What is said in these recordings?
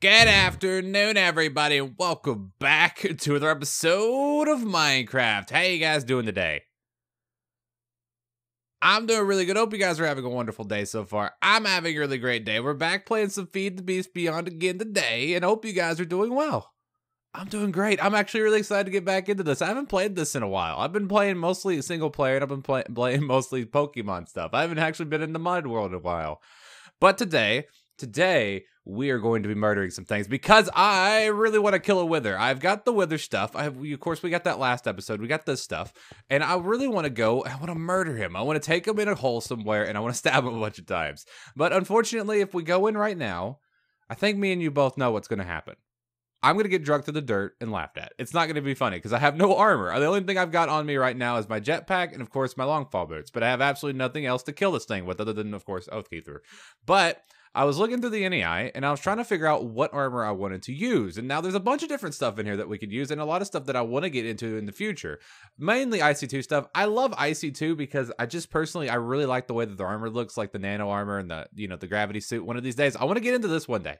Good afternoon, everybody, and welcome back to another episode of Minecraft. How you guys doing today? I'm doing really good. Hope you guys are having a wonderful day so far. I'm having a really great day. We're back playing some Feed the Beast Beyond again today, and hope you guys are doing well. I'm doing great. I'm actually really excited to get back into this. I haven't played this in a while. I've been playing mostly single player, and I've been play- playing mostly Pokemon stuff. I haven't actually been in the Mud World in a while. But today, today we are going to be murdering some things because I really want to kill a wither. I've got the wither stuff. I have, of course, we got that last episode. We got this stuff, and I really want to go. I want to murder him. I want to take him in a hole somewhere, and I want to stab him a bunch of times. But unfortunately, if we go in right now, I think me and you both know what's going to happen. I'm going to get drugged to the dirt and laughed at. It's not going to be funny because I have no armor. The only thing I've got on me right now is my jetpack and, of course, my longfall boots. But I have absolutely nothing else to kill this thing with other than, of course, Oathkeeper. But I was looking through the NEI and I was trying to figure out what armor I wanted to use. And now there's a bunch of different stuff in here that we could use and a lot of stuff that I want to get into in the future. Mainly IC2 stuff. I love IC2 because I just personally I really like the way that the armor looks like the nano armor and the you know the gravity suit. One of these days I want to get into this one day.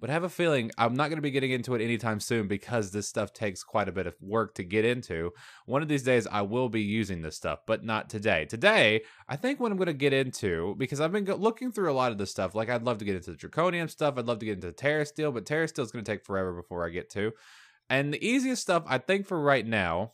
But I have a feeling I'm not going to be getting into it anytime soon because this stuff takes quite a bit of work to get into. One of these days, I will be using this stuff, but not today. Today, I think what I'm going to get into, because I've been looking through a lot of this stuff, like I'd love to get into the Draconium stuff, I'd love to get into Terrasteel, but Terrasteel is going to take forever before I get to. And the easiest stuff, I think, for right now,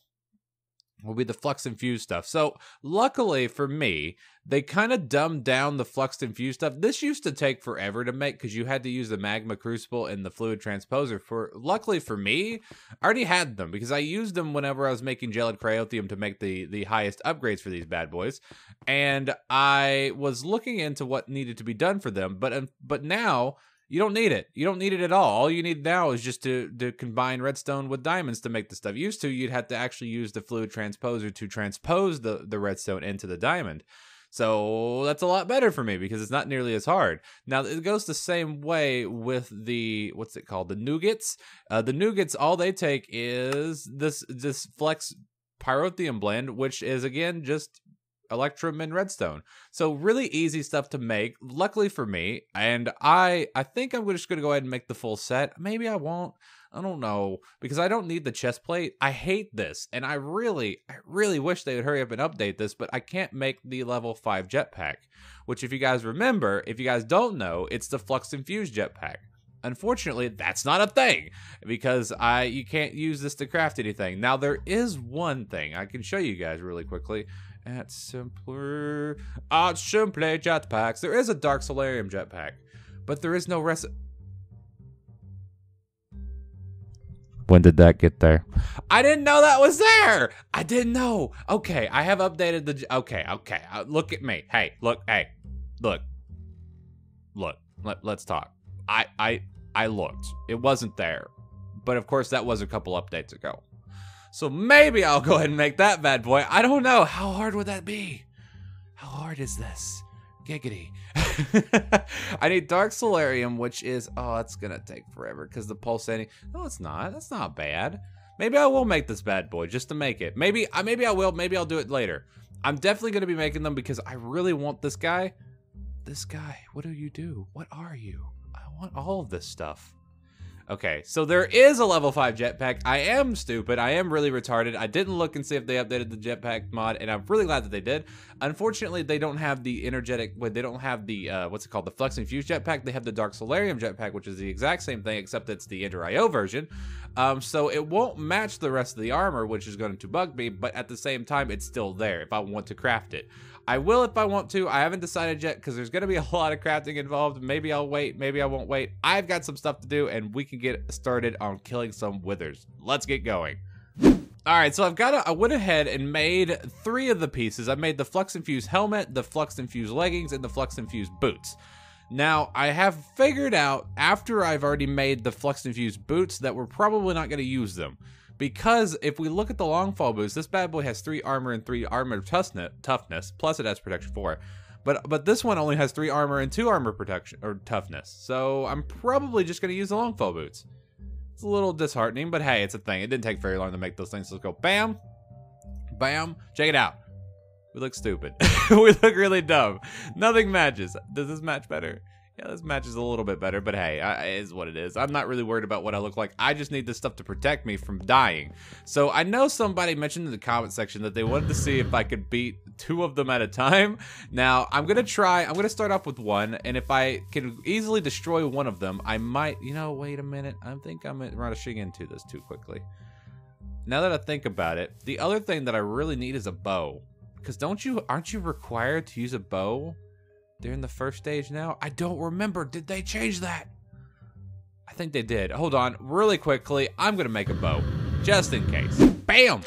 will be the flux infused stuff. So, luckily for me, they kind of dumbed down the flux infused stuff. This used to take forever to make because you had to use the magma crucible and the fluid transposer. For luckily for me, I already had them because I used them whenever I was making gelid cryotheum to make the the highest upgrades for these bad boys, and I was looking into what needed to be done for them. But but now you don't need it. You don't need it at all. All you need now is just to, to combine redstone with diamonds to make the stuff. Used to, you'd have to actually use the fluid transposer to transpose the, the redstone into the diamond. So that's a lot better for me because it's not nearly as hard. Now it goes the same way with the what's it called? The nougats. Uh, the nougats, all they take is this this flex pyrotheum blend, which is again just electrum and redstone. So really easy stuff to make. Luckily for me and i i think i'm just to go ahead and make the full set. Maybe i won't. I don't know because i don't need the chest plate. I hate this and i really i really wish they would hurry up and update this but i can't make the level 5 jetpack which if you guys remember if you guys don't know it's the flux infused jetpack. Unfortunately, that's not a thing because I you can't use this to craft anything. Now there is one thing I can show you guys really quickly at simpler at Simply Jetpacks. There is a dark solarium jetpack, but there is no rest. When did that get there? I didn't know that was there. I didn't know. Okay, I have updated the. Okay, okay. Uh, look at me. Hey, look. Hey, look. Look. Let, let's talk. I I I looked. It wasn't there, but of course that was a couple updates ago. So maybe I'll go ahead and make that bad boy. I don't know. How hard would that be? How hard is this? Giggity. I need Dark Solarium, which is, oh, it's to take forever because the pulsating. No, it's not. That's not bad. Maybe I will make this bad boy just to make it. Maybe, uh, maybe I will. Maybe I'll do it later. I'm definitely to be making them because I really want this guy. This guy, what do you do? What are you? I want all of this stuff. Okay, so there is a level 5 jetpack. I am stupid. I am really retarded. I didn't look and see if they updated the jetpack mod, and I'm really glad that they did. Unfortunately, they don't have the energetic, well, they don't have the, uh, what's it called, the Flux Infused jetpack. They have the Dark Solarium jetpack, which is the exact same thing, except it's the Ender IO version. Um, so it won't match the rest of the armor, which is going to bug me, but at the same time, it's still there if I want to craft it. I will if I want to. I haven't decided yet because there's going to be a lot of crafting involved. Maybe I'll wait. Maybe I won't wait. I've got some stuff to do, and we can get started on killing some withers. Let's get going. All right, so I've got a, I went ahead and made three of the pieces. I made the Flux Infused helmet, the Flux Infused leggings, and the Flux Infused boots. Now, I have figured out after I've already made the Flux Infused boots that we're probably not going to use them because if we look at the longfall boots, this bad boy has three armor and three armor toughness, plus it has protection four. But but this one only has three armor and two armor protection or toughness. So I'm probably just gonna use the longfall boots. It's a little disheartening, but hey, it's a thing. It didn't take very long to make those things. Let's go bam, bam. Check it out. We look stupid. we look really dumb. Nothing matches. Does this match better? Yeah, this match is a little bit better, but hey, I, it is what it is. I'm not really worried about what I look like. I just need this stuff to protect me from dying. So I know somebody mentioned in the comment section that they wanted to see if I could beat two of them at a time. Now, I'm going to try. I'm going to start off with one, and if I can easily destroy one of them, I might, you know, wait a minute. I think I'm rushing into this too quickly. Now that I think about it, the other thing that I really need is a bow. Because don't you, aren't you required to use a bow during the first stage now? I don't remember. Did they change that? I think they did. Hold on, really quickly. I'm gonna make a bow, just in case. Bam!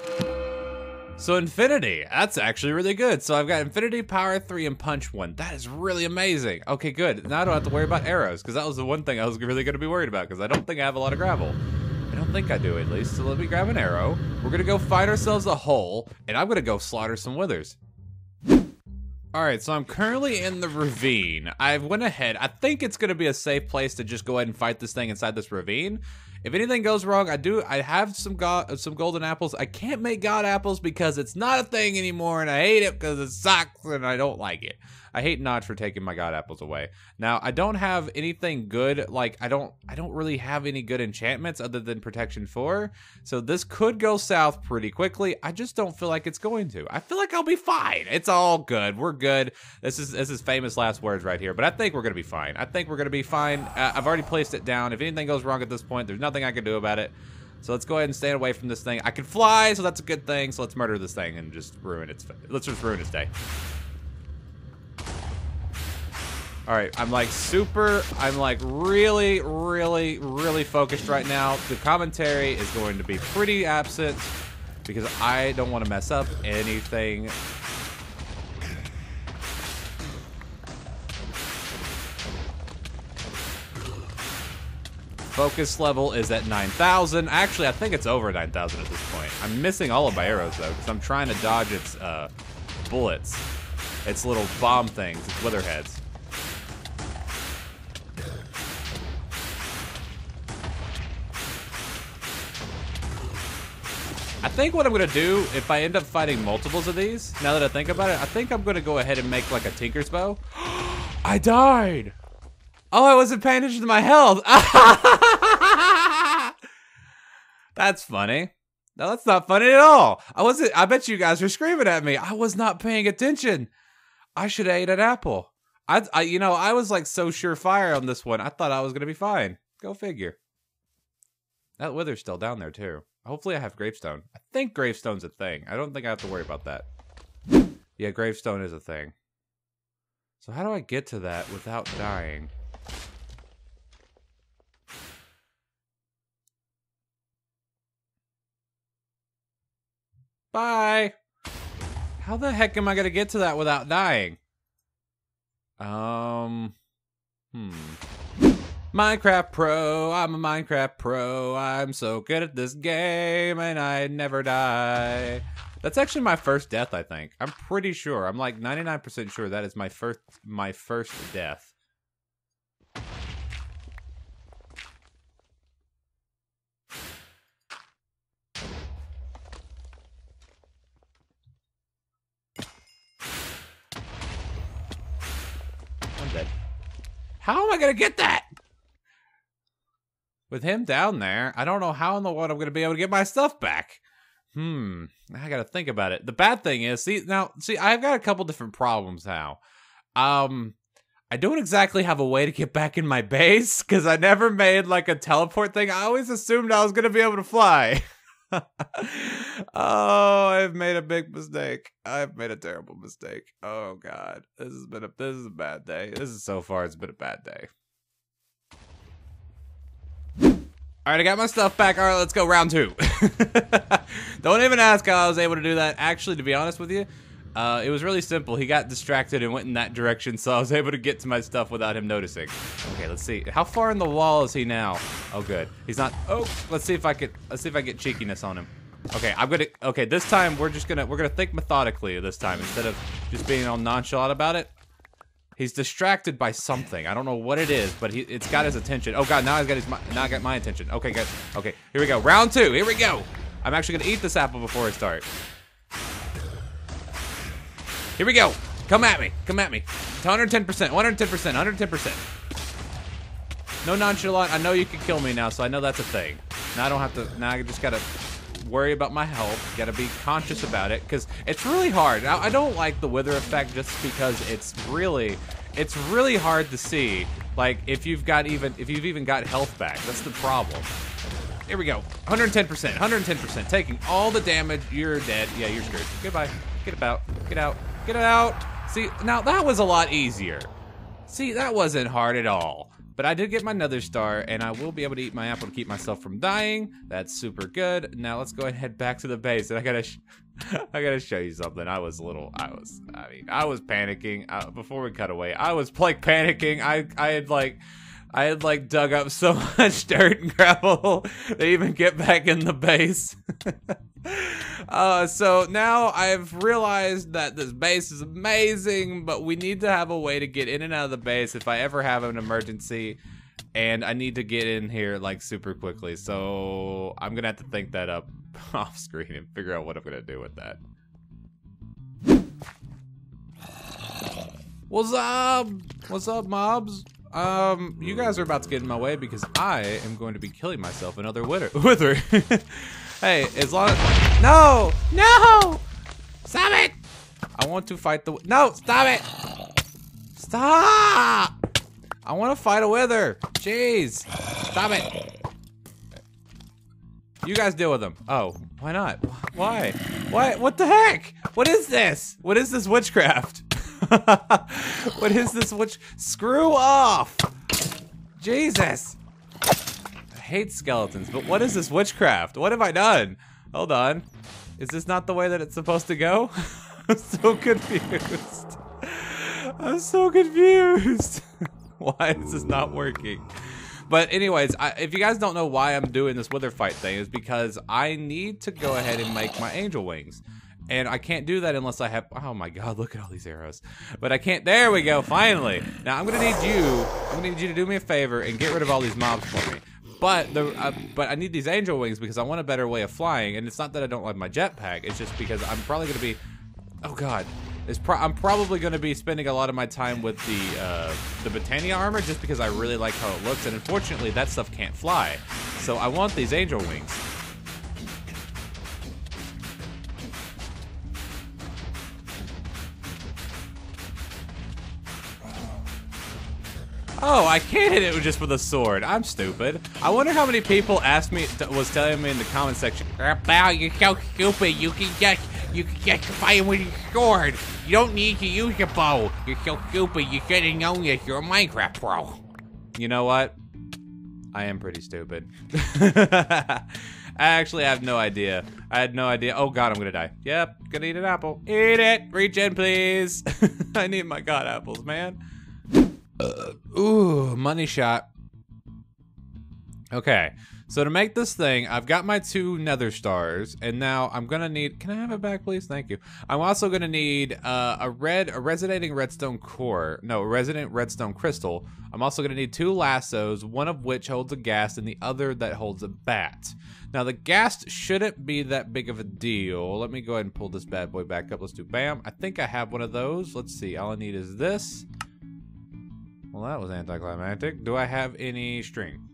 So Infinity, that's actually really good. So I've got Infinity, Power 3, and Punch 1. That is really amazing. Okay, good. Now I don't have to worry about arrows, because that was the one thing I was really to be worried about, because I don't think I have a lot of gravel. I don't think I do, at least. So let me grab an arrow. We're going to go find ourselves a hole, and I'm going to go slaughter some withers. Alright, so I'm currently in the ravine. I went ahead. I think it's going to be a safe place to just go ahead and fight this thing inside this ravine. If anything goes wrong, I do. I have some god, some golden apples. I can't make god apples because it's not a thing anymore, and I hate it because it sucks and I don't like it. I hate Notch for taking my god apples away. Now I don't have anything good. Like I don't. I don't really have any good enchantments other than protection four. So this could go south pretty quickly. I just don't feel like it's going to. I feel like I'll be fine. It's all good. We're good. This is this is famous last words right here. But I think we're gonna be fine. I think we're gonna be fine. Uh, I've already placed it down. If anything goes wrong at this point, there's nothing I can do about it. So let's go ahead and stand away from this thing. I can fly, so that's a good thing. So let's murder this thing and just ruin its. Let's just ruin its day. All right, I'm like super, I'm like really, really, really focused right now. The commentary is going to be pretty absent because I don't want to mess up anything. Focus level is at 9,000. Actually, I think it's over 9,000 at this point. I'm missing all of my arrows, though, because I'm trying to dodge its uh, bullets. Its little bomb things, its witherheads. I think what I'm going to do, if I end up fighting multiples of these, now that I think about it, I think I'm going to go ahead and make like a Tinker's Bow. I died! Oh, I wasn't paying attention to my health. that's funny. No, that's not funny at all. I wasn't, I bet you guys were screaming at me. I was not paying attention. I should have ate an apple. I, I, you know, I was like so surefire on this one. I thought I was to be fine. Go figure. That wither's still down there too. Hopefully I have gravestone. I think gravestone's a thing. I don't think I have to worry about that. Yeah, gravestone is a thing. So how do I get to that without dying? Bye! How the heck am I gonna get to that without dying? Um... Hmm... Minecraft Pro, I'm a Minecraft Pro. I'm so good at this game and I never die. That's actually my first death, I think. I'm pretty sure. I'm like 99% sure that is my first my first death. I'm dead. How am I gonna get that? With him down there, I don't know how in the world I'm going to be able to get my stuff back. Hmm, I got to think about it. The bad thing is, see, now, see, I've got a couple different problems now. Um, I don't exactly have a way to get back in my base because I never made like a teleport thing. I always assumed I was going to be able to fly. oh, I've made a big mistake. I've made a terrible mistake. Oh God, this has been a this is a bad day. This is so far. It's been a bad day. All right, I got my stuff back. All right, let's go round two. Don't even ask how I was able to do that. Actually, to be honest with you, uh, it was really simple. He got distracted and went in that direction, so I was able to get to my stuff without him noticing. Okay, let's see. How far in the wall is he now? Oh, good. He's not. Oh, let's see if I could. Let's see if I get cheekiness on him. Okay, I'm gonna. Okay, this time we're just gonna we're gonna think methodically this time instead of just being all nonchalant about it. He's distracted by something. I don't know what it is, but he, it's got his attention. Oh god, now he's got his now got my attention. Okay, good. Okay, here we go. Round two. Here we go. I'm actually gonna eat this apple before I start. Here we go. Come at me. Come at me. 110%. 110%. 110%. No nonchalant. I know you can kill me now, so I know that's a thing. Now I don't have to. Now I just gotta worry about my health. Gotta be conscious about it because it's really hard. Now, I don't like the wither effect just because it's really, it's really hard to see. Like if you've got even if you've even got health back. That's the problem. Here we go. 110%. 110%. Taking all the damage. You're dead. Yeah, you're screwed. Goodbye. Get about. Get out. Get out. See, now that was a lot easier. See, that wasn't hard at all. But I did get my nether star, and I will be able to eat my apple to keep myself from dying. That's super good. Now let's go ahead and head back to the base, and I gotta, I gotta show you something. I was a little, I was, I mean, I was panicking uh, before we cut away. I was like panicking. I, I had like I had like dug up so much dirt and gravel to even get back in the base. Uh, so now I've realized that this base is amazing, but we need to have a way to get in and out of the base if I ever have an emergency. And I need to get in here like super quickly. So I'm gonna have to think that up off screen and figure out what I'm gonna do with that. What's up? What's up, mobs? Um, you guys are about to get in my way because I am going to be killing myself another wither. wither. hey, as long as... No! No! Stop it! I want to fight the... No! Stop it! Stop! I want to fight a wither. Jeez. Stop it. You guys deal with them. Oh, why not? Why? Why? What the heck? What is this? What is this witchcraft? what is this? witch? screw off? Jesus. Hate skeletons, but what is this witchcraft? What have I done? Hold on. Is this not the way that it's supposed to go? I'm so confused. I'm so confused. why is this not working? But anyways, I, if you guys don't know why I'm doing this wither fight thing, is because I need to go ahead and make my angel wings. And I can't do that unless I have, oh my god, look at all these arrows. But I can't, there we go, finally. Now I'm gonna need you, I'm gonna need you to do me a favor and get rid of all these mobs for me. But the uh, but I need these angel wings because I want a better way of flying. And it's not that I don't like my jetpack. It's just because I'm probably gonna be. Oh God, pro I'm probably gonna be spending a lot of my time with the uh, the Botania armor just because I really like how it looks. And unfortunately, that stuff can't fly. So I want these angel wings. Oh, I can't hit it just with a sword. I'm stupid. I wonder how many people asked me, was telling me in the comment section, Bow, you're so stupid. You can get, you can get fighting with your sword. You don't need to use your bow. You're so stupid. You should have known this. You're a Minecraft pro. You know what? I am pretty stupid. I actually have no idea. I had no idea. Oh god, I'm gonna die. Yep, gonna eat an apple. Eat it! Reach in, please. I need my god apples, man. Uh, ooh, money shot. Okay, so to make this thing, I've got my two nether stars, and now I'm gonna need. Can I have it back, please? Thank you. I'm also gonna need uh, a red, a resonating redstone core. No, a resident redstone crystal. I'm also gonna need two lassos, one of which holds a ghast, and the other that holds a bat. Now the ghast shouldn't be that big of a deal. Let me go ahead and pull this bad boy back up. Let's do bam. I think I have one of those. Let's see. All I need is this. Well, that was anticlimactic. Do I have any string?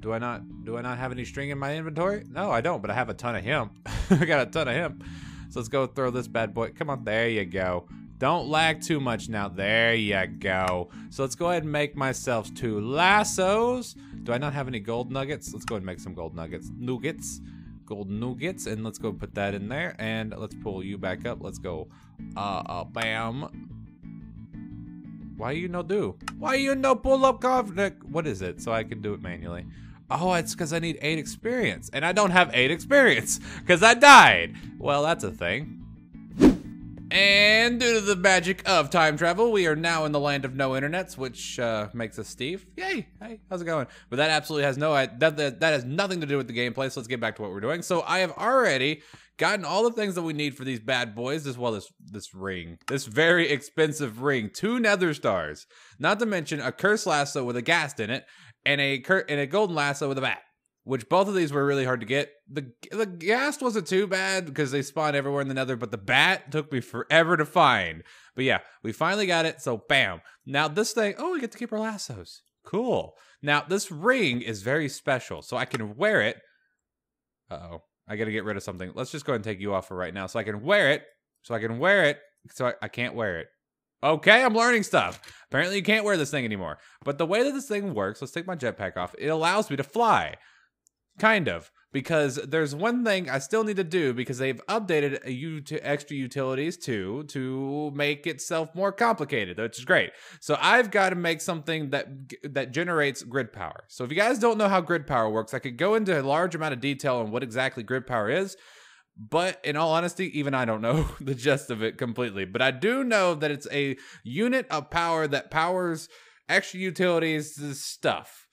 Do I not do I not have any string in my inventory? No, I don't, but I have a ton of hemp. I got a ton of hemp. So let's go throw this bad boy. Come on, there you go. Don't lag too much now. There you go. So let's go ahead and make myself two lassos. Do I not have any gold nuggets? Let's go and make some gold nuggets. Nuggets. Gold nuggets. And let's go put that in there. And let's pull you back up. Let's go. Uh, uh, bam. Why you no do? Why you no pull up conflict? What is it? So I can do it manually. Oh, it's because I need eight experience. And I don't have eight experience because I died. Well, that's a thing. And due to the magic of time travel, we are now in the land of no internets, which uh, makes us Steve. Yay! Hey, how's it going? But that absolutely has no that, that that has nothing to do with the gameplay. So let's get back to what we're doing. So I have already gotten all the things that we need for these bad boys, as well as this ring, this very expensive ring, two nether stars, not to mention a curse lasso with a ghast in it, and a cur- and a golden lasso with a bat. Which both of these were really hard to get. The the ghast wasn't too bad because they spawn everywhere in the nether, but the bat took me forever to find. But yeah, we finally got it. So bam. Now this thing, oh, we get to keep our lassos. Cool. Now, this ring is very special, so I can wear it. Uh-oh. I gotta get rid of something. Let's just go ahead and take you off for right now. So I can wear it. So I can wear it. So I, I can't wear it. Okay, I'm learning stuff. Apparently you can't wear this thing anymore. But the way that this thing works, let's take my jetpack off. It allows me to fly. Kind of. Because there's one thing I still need to do because they've updated a u- to extra utilities too to make itself more complicated, which is great. So I've got to make something that that generates grid power. So if you guys don't know how grid power works, I could go into a large amount of detail on what exactly grid power is. But in all honesty, even I don't know the gist of it completely. But I do know that it's a unit of power that powers extra utilities stuff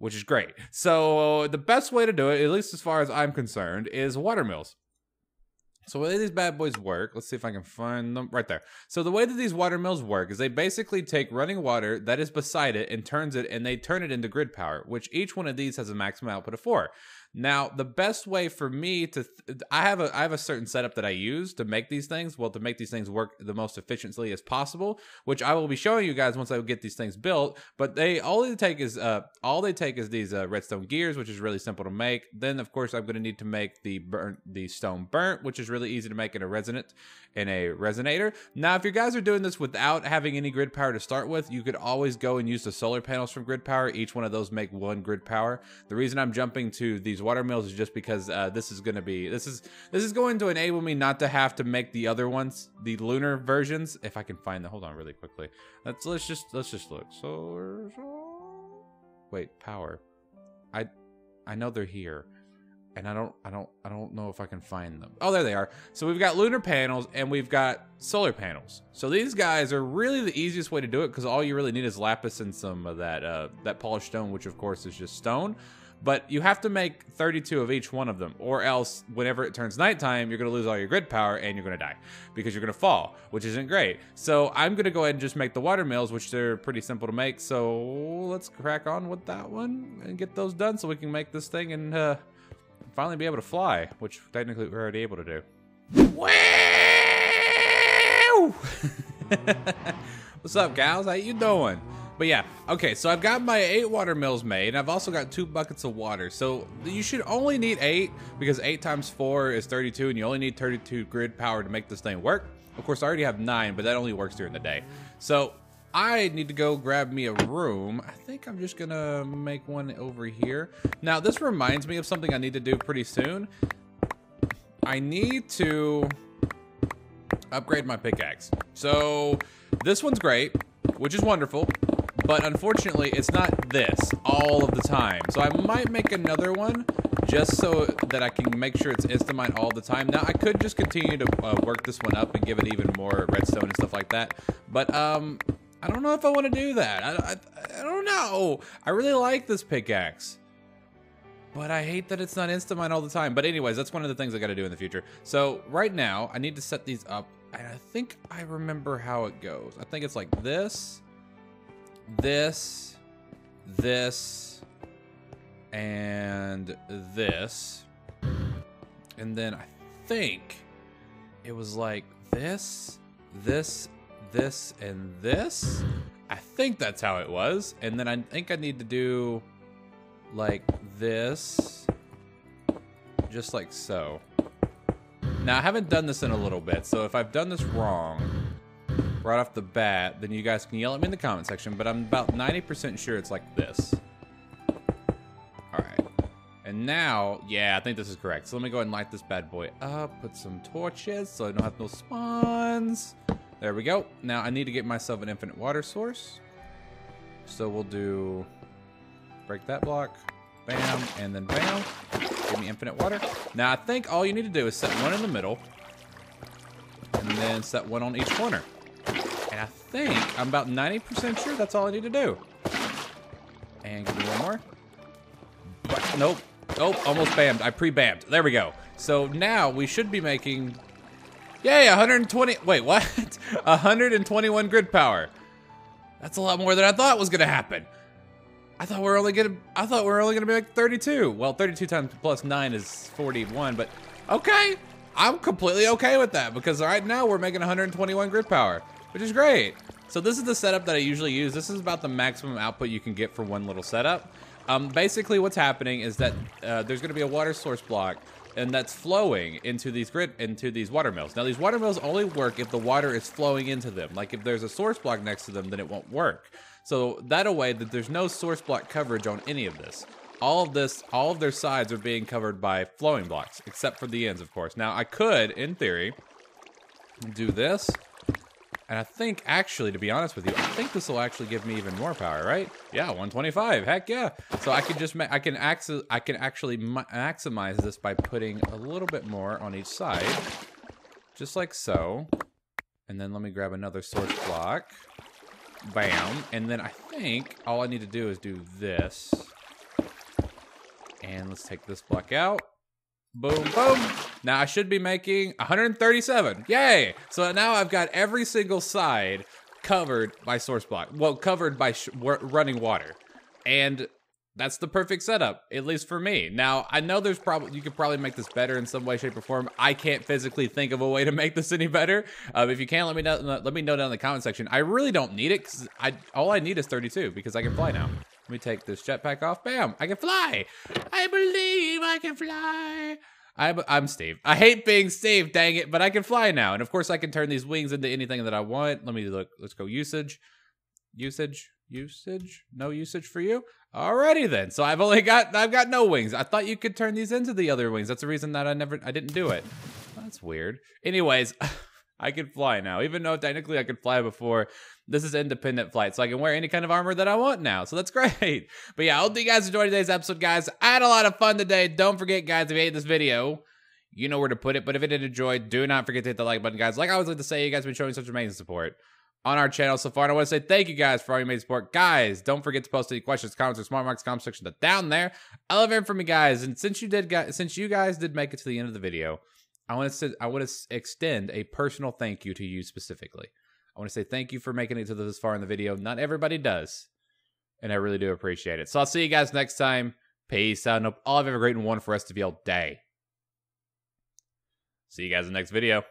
which is great. So the best way to do it, at least as far as I'm concerned, is water mills. So the way these bad boys work, let's see if I can find them right there. So the way that these water mills work is they basically take running water that is beside it and turns it and they turn it into grid power, which each one of these has a maximum output of four. Now, the best way for me to th- I have a I have a certain setup that I use to make these things, well to make these things work the most efficiently as possible, which I will be showing you guys once I get these things built, but they all they take is uh all they take is these uh, redstone gears, which is really simple to make. Then of course I'm going to need to make the burnt the stone burnt, which is really easy to make in a resonant in a resonator. Now, if you guys are doing this without having any grid power to start with, you could always go and use the solar panels from grid power. Each one of those make one grid power. The reason I'm jumping to these water mills is just because uh, this is going to be this is this is going to enable me not to have to make the other ones, the lunar versions. If I can find the hold on really quickly. Let's let's just let's just look. Solar. Wait, power. I I know they're here and I don't I don't I don't know if I can find them. Oh, there they are. So we've got lunar panels and we've got solar panels. So these guys are really the easiest way to do it because all you really need is lapis and some of that uh, that polished stone, which of course is just stone. But you have to make 32 of each one of them, or else whenever it turns nighttime, you're going to lose all your grid power and you're going to die because you're going to fall, which isn't great. So I'm going to go ahead and just make the water mills, which they're pretty simple to make. So let's crack on with that one and get those done so we can make this thing and uh, finally be able to fly, which technically we're already able to do. What's up, gals? How you doing? But yeah, okay, so I've got my eight water mills made, I've also got two buckets of water. So you should only need eight, because eight times four is 32, and you only need 32 grid power to make this thing work. Of course, I already have nine, but that only works during the day. So I need to go grab me a room. I think I'm just gonna make one over here. Now, this reminds me of something I need to do pretty soon. I need to upgrade my pickaxe. So, this one's great, which is wonderful, but unfortunately, it's not this all of the time. So I might make another one just so that I can make sure it's Instamine all the time. Now, I could just continue to uh, work this one up and give it even more redstone and stuff like that, but um, I don't know if I want to do that. I, I, I don't know. I really like this pickaxe. But I hate that it's not Instamine all the time. But anyways, that's one of the things I got to do in the future. So right now, I need to set these up. And I think I remember how it goes. I think it's like this, this, this, and this. And then I think it was like this, this, this and this. I think that's how it was. And then I think I need to do like this, just like so. Now, I haven't done this in a little bit, so if I've done this wrong right off the bat, then you guys can yell at me in the comment section, but I'm about 90% sure it's like this. Alright. And now, yeah, I think this is correct. So let me go ahead and light this bad boy up, put some torches so I don't have no spawns. There we go. Now I need to get myself an infinite water source. So we'll do break that block, bam, and then bam. Give me infinite water. Now I think all you need to do is set one in the middle, and then set one on each corner. And I think I'm about 90% sure that's all I need to do. And give me one more. But, nope. Oh, almost bammed. I pre-bammed. There we go. So now we should be making Yay, 120. Wait, what? 121 grid power. That's a lot more than I thought was gonna happen. I thought we are only gonna. I thought we are only gonna be like 32. Well, 32 times plus nine is 41. But okay, I'm completely okay with that because right now we're making 121 grid power, which is great. So this is the setup that I usually use. This is about the maximum output you can get for one little setup. Um, basically, what's happening is that uh, there's going to be a water source block, and that's flowing into these grid into these water mills. Now, these water mills only work if the water is flowing into them. Like if there's a source block next to them, then it won't work. So that way that there's no source block coverage on any of this. All of this, all of their sides are being covered by flowing blocks, except for the ends, of course. Now, I could, in theory, do this and I think, actually, to be honest with you, I think this will actually give me even more power, right? Yeah, 125. Heck yeah. So I can just, I can access, I can actually maximize this by putting a little bit more on each side, just like so. And then let me grab another source block. Bam. And then I think all I need to do is do this. And let's take this block out. Boom, boom. Now I should be making 137. Yay! So now I've got every single side covered by source block. Well, covered by running water. And that's the perfect setup, at least for me. Now, I know there's probably you could probably make this better in some way, shape, or form. I can't physically think of a way to make this any better. Um, if you can, let me know. Let me know down in the comment section. I really don't need it because I all I need is 32 because I can fly now. Let me take this jetpack off. Bam! I can fly. I believe I can fly. I'm, I'm Steve. I hate being Steve, dang it, but I can fly now. And of course, I can turn these wings into anything that I want. Let me look. Let's go usage. Usage. Usage. No usage for you. Alrighty then. So I've only got, I've got no wings. I thought you could turn these into the other wings. That's the reason that I never, I didn't do it. That's weird. Anyways, I can fly now. Even though technically I could fly before, this is independent flight, so I can wear any kind of armor that I want now. So that's great. But yeah, I hope you guys enjoyed today's episode, guys. I had a lot of fun today. Don't forget, guys, if you hate this video, you know where to put it. But if you did enjoy, do not forget to hit the like button, guys. Like I always like to say, you guys have been showing such amazing support on our channel so far. And I want to say thank you guys for all your amazing support. Guys, don't forget to post any questions, comments, or smart marks comment section down there. I love hearing from you guys. And since you did, guys, since you guys did make it to the end of the video, I want to I want to extend a personal thank you to you specifically. I want to say thank you for making it to this far in the video. Not everybody does, and I really do appreciate it. So I'll see you guys next time. Peace out. And hope all of you have a great and wonderful rest of your day. See you guys in the next video.